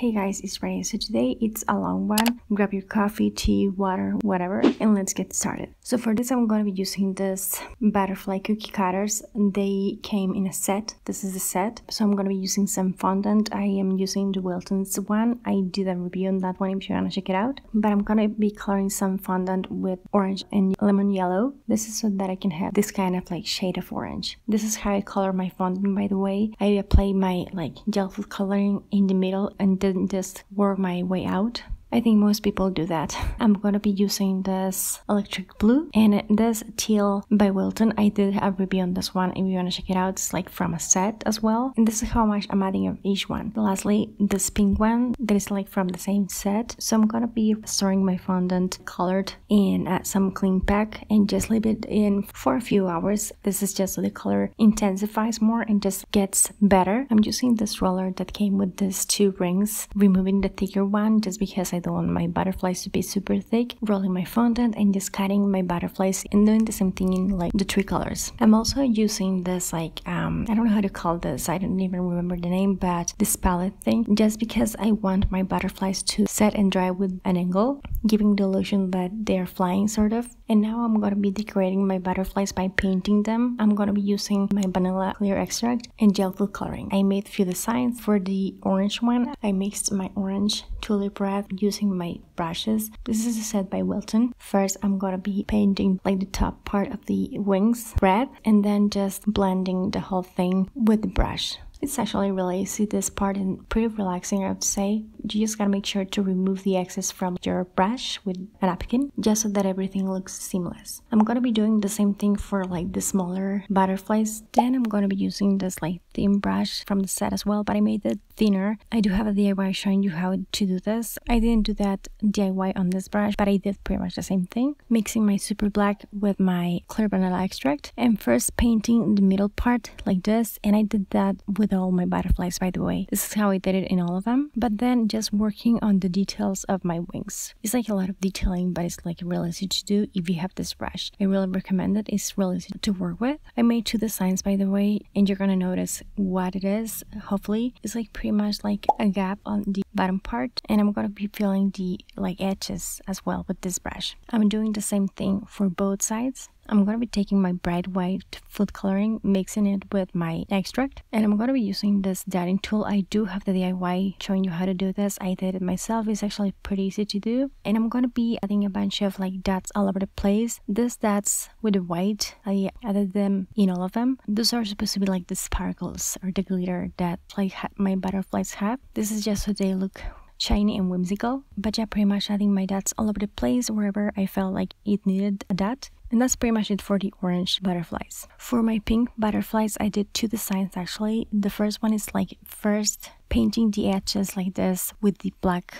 Hey guys, it's Renee. So today it's a long one. Grab your coffee, tea, water, whatever, and let's get started. So for this, I'm going to be using this butterfly cookie cutters. They came in a set. This is a set. So I'm going to be using some fondant. I am using the Wilton's one. I did a review on that one if you want to check it out. But I'm going to be coloring some fondant with orange and lemon yellow. This is so that I can have this kind of like shade of orange. This is how I color my fondant, by the way. I apply my like gel food coloring in the middle and didn't just work my way out. I think most people do that. I'm gonna be using this electric blue and this teal by Wilton. I did a review on this one if you wanna check it out. It's like from a set as well. And this is how much I'm adding of each one. Lastly, this pink one that is like from the same set. So I'm gonna be storing my fondant colored in uh, some cling pack and just leave it in for a few hours. This is just so the color intensifies more and just gets better. I'm using this roller that came with these two rings, removing the thicker one just because I don't want my butterflies to be super thick, rolling my fondant and just cutting my butterflies and doing the same thing in like the three colors. I'm also using this like, um, I don't know how to call this, I don't even remember the name, but this palette thing, just because I want my butterflies to set and dry with an angle, giving the illusion that they're flying sort of. And now I'm to be decorating my butterflies by painting them. I'm to be using my vanilla clear extract and gel food coloring. I made few designs. For the orange one, I mixed my orange tulip red using my brushes. This is a set by Wilton. First, I'm to be painting like the top part of the wings red and then just blending the whole thing with the brush. It's actually really easy this part and pretty relaxing I would say. You just gotta make sure to remove the excess from your brush with a napkin just so that everything looks seamless. I'm gonna be doing the same thing for like the smaller butterflies. Then I'm gonna be using this like thin brush from the set as well but I made it thinner. I do have a DIY showing you how to do this. I didn't do that DIY on this brush but I did pretty much the same thing. Mixing my super black with my clear vanilla extract and first painting the middle part like this and I did that with with all my butterflies by the way. This is how I did it in all of them. But then just working on the details of my wings. It's like a lot of detailing but it's like real easy to do if you have this brush. I really recommend it. It's really easy to work with. I made two designs by the way and you're gonna notice what it is hopefully. It's like pretty much like a gap on the bottom part and I'm gonna be filling the like edges as well with this brush. I'm doing the same thing for both sides I'm going to be taking my bright white food coloring, mixing it with my extract, and I'm going to be using this dotting tool. I do have the DIY showing you how to do this. I did it myself. It's actually pretty easy to do. And I'm going to be adding a bunch of like dots all over the place. These dots with the white, I added them in all of them. Those are supposed to be like the sparkles or the glitter that like my butterflies have. This is just so they look shiny and whimsical. But yeah, pretty much adding my dots all over the place wherever I felt like it needed a dot. And that's pretty much it for the orange butterflies. For my pink butterflies, I did two designs actually. The first one is like first painting the edges like this with the black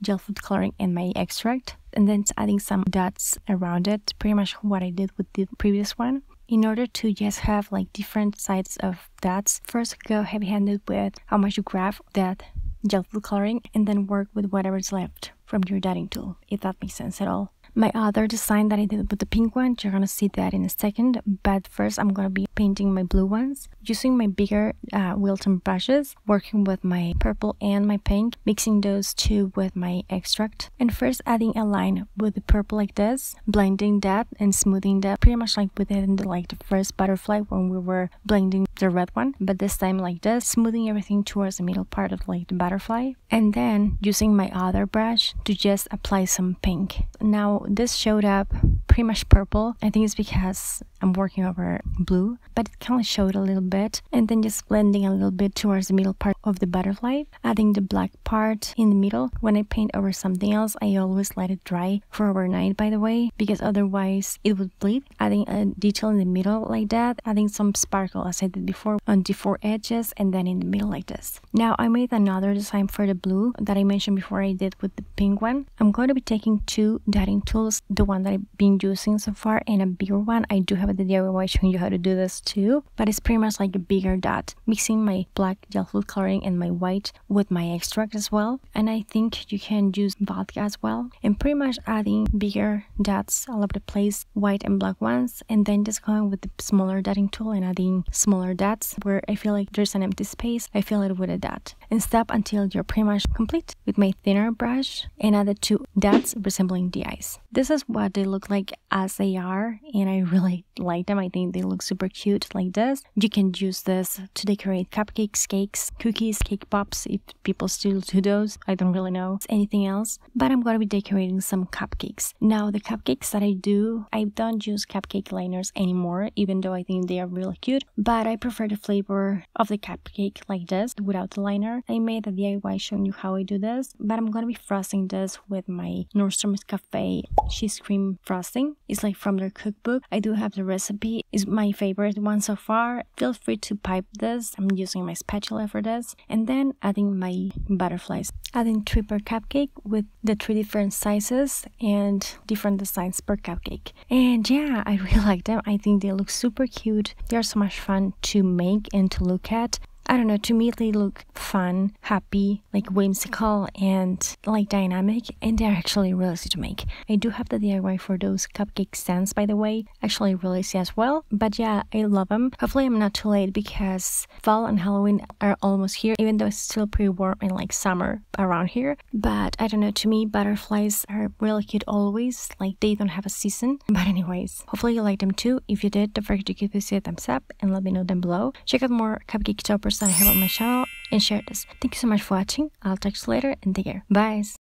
gel food coloring and my extract and then adding some dots around it pretty much what I did with the previous one in order to just have like different sides of dots first go heavy handed with how much you grab that gel food coloring and then work with whatever's left from your dotting tool if that makes sense at all. My other design that I did with the pink one, you're gonna see that in a second, but first I'm gonna be painting my blue ones using my bigger uh, Wilton brushes, working with my purple and my pink, mixing those two with my extract, and first adding a line with the purple like this, blending that and smoothing that, pretty much like we did in the, like the first butterfly when we were blending the red one, but this time like this, smoothing everything towards the middle part of like the butterfly, and then using my other brush to just apply some pink. Now this showed up pretty much purple. I think it's because I'm working over blue, but it kind of showed a little bit. And then just blending a little bit towards the middle part of the butterfly, adding the black part in the middle. When I paint over something else, I always let it dry for overnight, by the way, because otherwise it would bleed. Adding a detail in the middle like that, adding some sparkle as I did before on the four edges and then in the middle like this. Now I made another design for the blue that I mentioned before I did with the pink one. I'm going to be taking two dotting tools, the one that I've been using so far and a bigger one. I do have the DIY showing you how to do this too, but it's pretty much like a bigger dot. Mixing my black gel food coloring and my white with my extract as well. And I think you can use vodka as well. And pretty much adding bigger dots all over the place, white and black ones. And then just going with the smaller dotting tool and adding smaller dots where I feel like there's an empty space. I fill it with a dot. And stop until you're pretty much complete with my thinner brush and add the two dots resembling the eyes. This is what they look like as they are. And I really like them. I think they look super cute like this. You can use this to decorate cupcakes, cakes, cookies, cake pops if people still do those. I don't really know anything else, but I'm to be decorating some cupcakes. Now, the cupcakes that I do, I don't use cupcake liners anymore, even though I think they are really cute, but I prefer the flavor of the cupcake like this without the liner. I made a DIY showing you how I do this, but I'm to be frosting this with my Nordstrom's Cafe cheese cream frosting. It's like from their cookbook. I do have the recipe. It's my favorite one so far. Feel free to pipe this. I'm using my spatula for this. And then adding my butterflies. Adding three per cupcake with the three different sizes and different designs per cupcake. And yeah, I really like them. I think they look super cute. They are so much fun to make and to look at. I don't know, to me they look fun, happy, like whimsical and like dynamic and they're actually really easy to make. I do have the DIY for those cupcake stands by the way, actually really easy as well. But yeah, I love them. Hopefully I'm not too late because fall and Halloween are almost here even though it's still pretty warm and like summer around here. But I don't know, to me butterflies are really cute always, like they don't have a season. But anyways, hopefully you like them too. If you did, don't forget to give this a thumbs up and let me know down below. Check out more cupcake toppers that I have on my channel and share this. Thank you so much for watching. I'll talk to you later and take care. Bye.